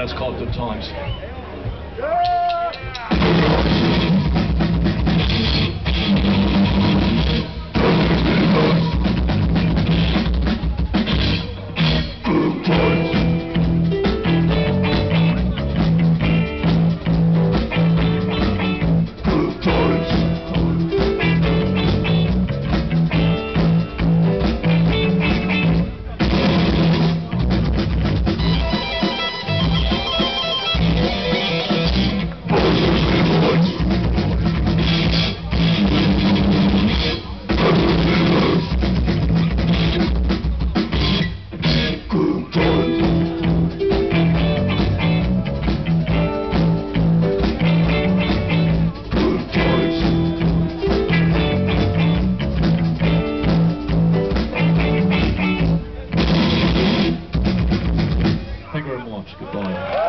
that's called good times. Goodbye.